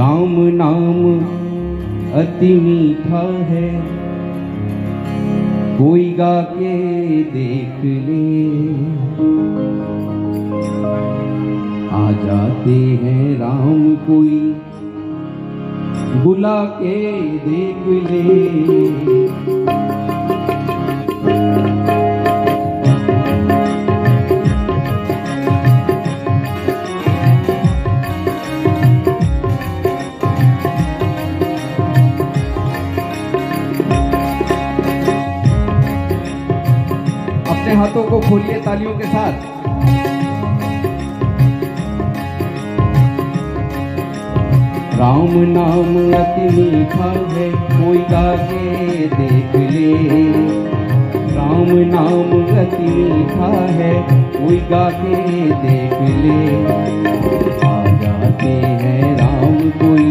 राम नाम अति मीठा है। कोई गा के देख ले। आ जाते हैं राम कोई, बुला के देख ले। हाथों को खोलिए तालियों के साथ। राम नाम अति मीठा है कोई गा के देख ले। राम नाम अति मीठा है कोई गा के देख ले। आ जाते हैं राम कोई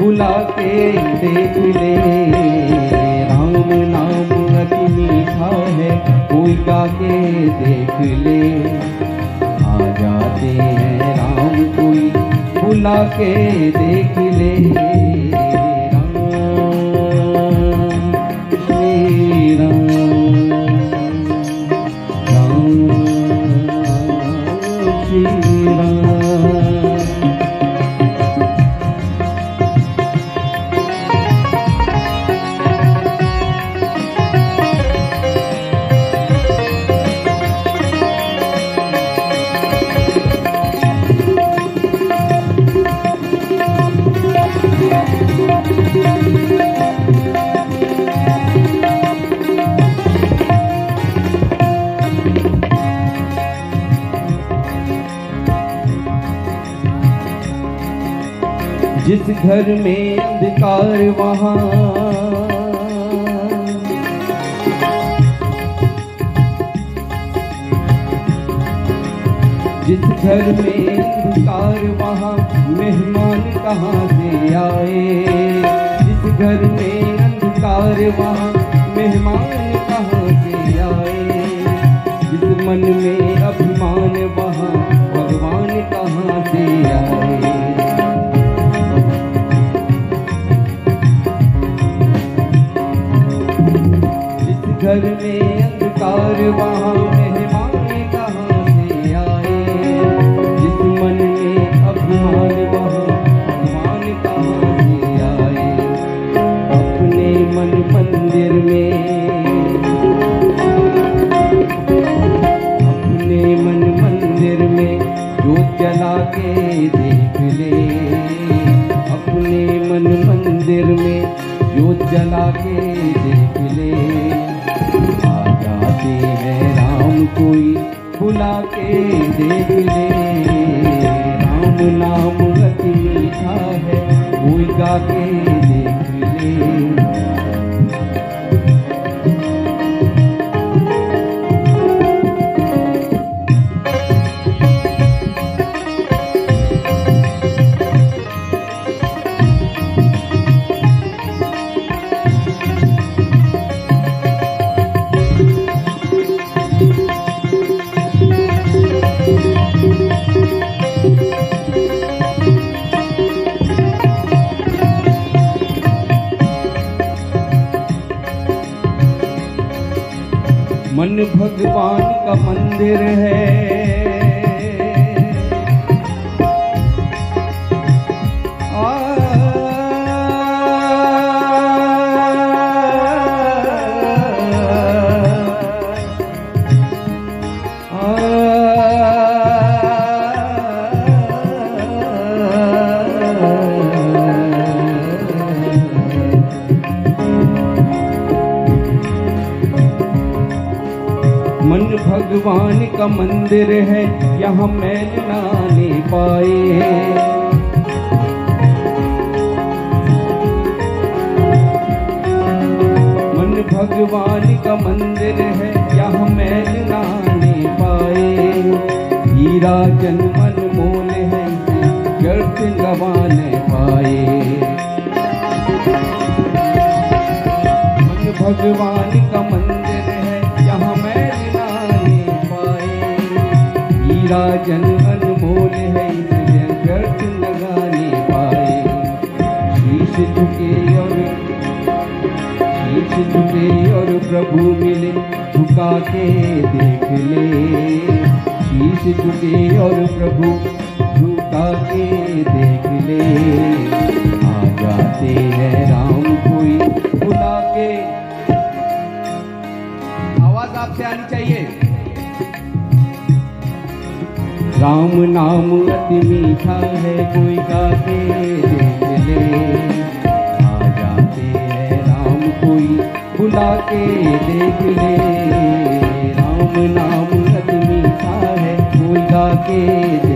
बुला के देख ले। कोई गा के देख ले। आ जाते हैं राम कोई बुला के देख ले। जिस घर में अंधकार वहाँ जिस घर में अंधकार वहाँ मेहमान कहाँ से आए? जिस घर में अंधकार वहाँ मेहमान कहाँ से आए? जिस मन में अभिमान वहाँ भगवान कहाँ से आए? जिस घर में अंधकार वहाँ मेहमान जला के देख ले। अपने मन मंदिर में जोत जला के देख ले। आ जाते हैं राम कोई बुला के देख ले। राम नाम अति मीठा है, कोई गा के देख ले। मन भगवान का मंदिर है आ, मन भगवान का मंदिर है, यहाँ मैल नाने पाए। मन भगवान का मंदिर है, यहाँ मैल नाने पाए। हीरा जन मन मोल है व्यर्थ गवाने पाए। मन भगवान का मंदिर हीरा जन अनमोल है व्यर्थ लगाने पाए। झुके और शीश झुके और प्रभु मिले, झुका के देख ले। शीश झुके और प्रभु झुका के देख ले। आ जाते हैं राम कोई बुला के। आवाज़ आपसे आनी चाहिए। राम नाम अति मीठा है, कोई गाते ले आ जाते हैं राम कोई बुला के देख ले। राम नाम अति मीठा है, कोई गा के देख